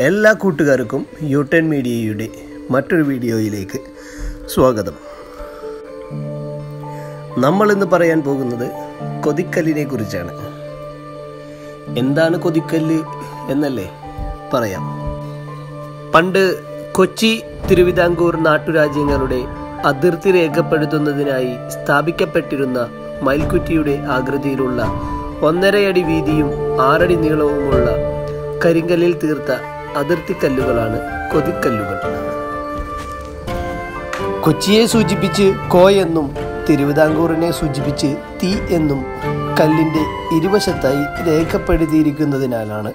എല്ലാ കൂട്ടുകാർക്കും യൂട്ടേൺ മീഡിയയുടെ മറ്റൊരു വീഡിയോയിലേക്ക് സ്വാഗതം. നമ്മൾ ഇന്ന് പറയാൻ പോകുന്നത് കൊതിക്കല്ലിനെ കുറിച്ചാണ്. എന്താണ് കൊതിക്കല്ല് എന്നല്ലേ പറയാം. പണ്ട് കൊച്ചി തിരുവിതാംകൂർ നാട്ടുരാജ്യങ്ങളുടെ അതിർത്തി രേഖപ്പെടുത്തുന്നതിനായി സ്ഥാപിക്കപ്പെട്ടിരുന്ന മയിൽക്കുറ്റിയുടെ ആകൃതിയിലുള്ള ഒന്നരയടി വീതിയും ആറടി നീളവുമുള്ള കരിങ്കല്ലിൽ തീർത്ത അതിർത്തിക്കല്ലുകളാണ് കൊതിക്കല്ലുകൾ. കൊച്ചിയെ സൂചിപ്പിച്ച് കോ എന്നും തിരുവിതാംകൂറിനെ സൂചിപ്പിച്ച് തീ എന്നും കല്ലിന്റെ ഇരുവശത്തായി രേഖപ്പെടുത്തിയിരിക്കുന്നതിനാലാണ്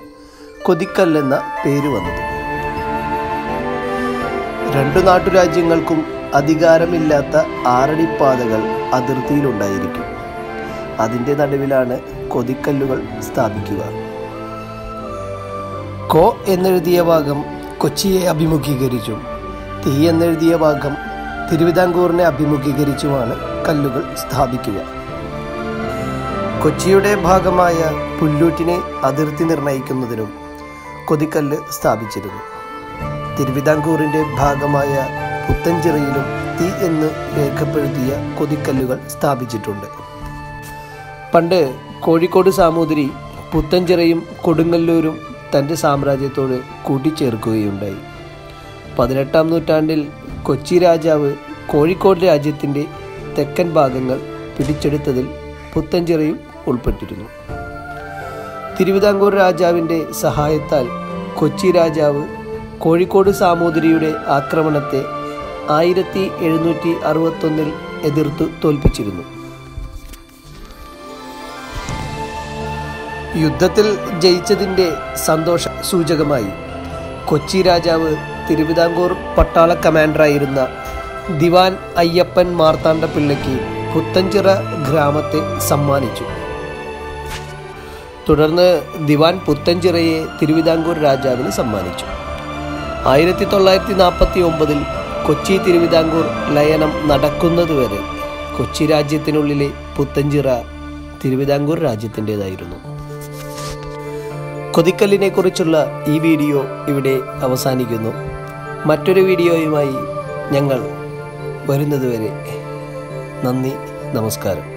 കൊതിക്കല്ലെന്ന പേര് വന്നത്. രണ്ടു നാട്ടുരാജ്യങ്ങൾക്കും അധികാരമില്ലാത്ത ആറടിപ്പാതകൾ അതിർത്തിയിലുണ്ടായിരിക്കും. അതിന്റെ നടുവിലാണ് കൊതിക്കല്ലുകൾ സ്ഥാപിക്കുക. കോ എന്നെഴുതിയ ഭാഗം കൊച്ചിയെ അഭിമുഖീകരിച്ചും. തീ എന്നെഴുതിയ ഭാഗം തിരുവിതാംകൂറിനെ അഭിമുഖീകരിച്ചുമാണ് കല്ലുകൾ സ്ഥാപിക്കുക. കൊച്ചിയുടെ ഭാഗമായ പുല്ലൂറ്റിനെ അതിർത്തി നിർണയിക്കുന്നതിനും കൊതിക്കല്ല് സ്ഥാപിച്ചിരുന്നു. തിരുവിതാംകൂറിന്റെ ഭാഗമായ പുത്തഞ്ചിറയിലും തീ എന്ന് രേഖപ്പെടുത്തിയ കൊതിക്കല്ലുകൾ സ്ഥാപിച്ചിട്ടുണ്ട്. പണ്ട് കോഴിക്കോട് സാമൂതിരി പുത്തഞ്ചിറയും കൊടുങ്ങല്ലൂരും തന്റെ സാമ്രാജ്യത്തോട് കൂട്ടിച്ചേർക്കുകയുണ്ടായി. പതിനെട്ടാം നൂറ്റാണ്ടിൽ കൊച്ചി രാജാവ് കോഴിക്കോട് രാജ്യത്തിന്റെ തെക്കൻ ഭാഗങ്ങൾ പിടിച്ചെടുത്തതിൽ പുത്തഞ്ചിറയും ഉൾപ്പെട്ടിരുന്നു. തിരുവിതാംകൂർ രാജാവിന്റെ സഹായത്താൽ കൊച്ചി രാജാവ് കോഴിക്കോട് സാമൂതിരിയുടെ ആക്രമണത്തെ ആയിരത്തി എഴുന്നൂറ്റി അറുപത്തൊന്നിൽ എതിർത്തു തോൽപ്പിച്ചിരുന്നു. യുദ്ധത്തിൽ ജയിച്ചതിന്റെ സന്തോഷ സൂചകമായി. കൊച്ചി രാജാവ് തിരുവിതാംകൂർ പട്ടാള കമാൻഡറായിരുന്ന ദിവാൻ അയ്യപ്പൻ മാർത്താണ്ഡ പിള്ളയ്ക്ക് പുത്തഞ്ചിറ ഗ്രാമത്തെ സമ്മാനിച്ചു. തുടർന്ന് ദിവാൻ പുത്തഞ്ചിറയെ തിരുവിതാംകൂർ രാജാവിന് സമ്മാനിച്ചു. ആയിരത്തി തൊള്ളായിരത്തി നാൽപ്പത്തി ഒമ്പതിൽ കൊച്ചി തിരുവിതാംകൂർ ലയനം നടക്കുന്നതുവരെ കൊച്ചി രാജ്യത്തിനുള്ളിലെ പുത്തഞ്ചിറ തിരുവിതാംകൂർ രാജ്യത്തിന്റെതായിരുന്നു കൊതിക്കല്ലിനെ കുറിച്ചുള്ള ഈ വീഡിയോ ഇവിടെ അവസാനിക്കുന്നു. മറ്റൊരു വീഡിയോയുമായി ഞങ്ങൾ വരുന്നതുവരെ നന്ദി നമസ്കാരം.